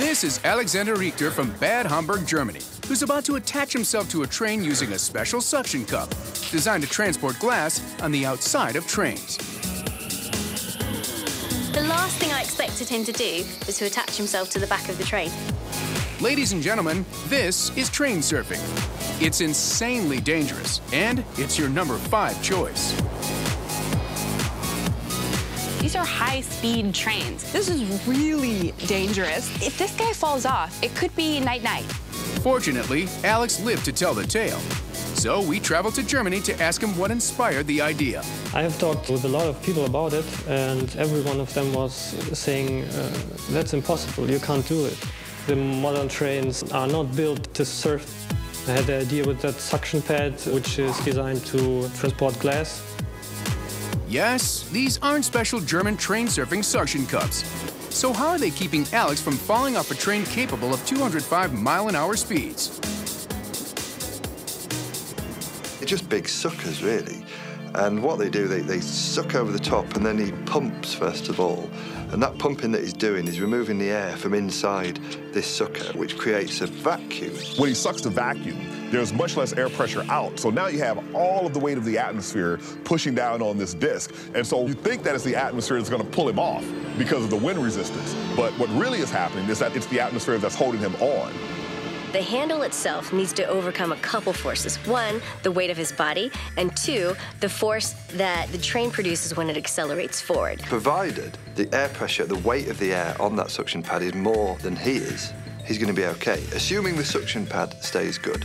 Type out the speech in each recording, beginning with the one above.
This is Alexander Richter from Bad Homburg, Germany, who's about to attach himself to a train using a special suction cup designed to transport glass on the outside of trains. The last thing I expected him to do was to attach himself to the back of the train. Ladies and gentlemen, this is train surfing. It's insanely dangerous, and it's your number five choice. These are high-speed trains. This is really dangerous. If this guy falls off, it could be night-night. Fortunately, Alex lived to tell the tale. So we traveled to Germany to ask him what inspired the idea. I have talked with a lot of people about it, and every one of them was saying, uh, that's impossible, you can't do it. The modern trains are not built to surf. I had the idea with that suction pad, which is designed to transport glass. Yes, these aren't special German train surfing suction cups. So how are they keeping Alex from falling off a train capable of 205 mile an hour speeds? They're just big suckers, really. And what they do, they, they suck over the top and then he pumps first of all. And that pumping that he's doing is removing the air from inside this sucker, which creates a vacuum. When he sucks the vacuum, there's much less air pressure out. So now you have all of the weight of the atmosphere pushing down on this disc. And so you think that it's the atmosphere that's going to pull him off because of the wind resistance. But what really is happening is that it's the atmosphere that's holding him on. The handle itself needs to overcome a couple forces. One, the weight of his body, and two, the force that the train produces when it accelerates forward. Provided the air pressure, the weight of the air on that suction pad is more than he is, he's going to be okay, assuming the suction pad stays good.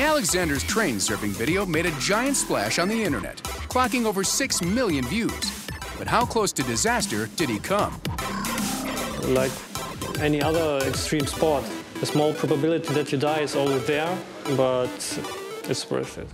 Alexander's train surfing video made a giant splash on the internet, clocking over 6 million views. But how close to disaster did he come? Like any other extreme sport, the small probability that you die is always there, but it's worth it.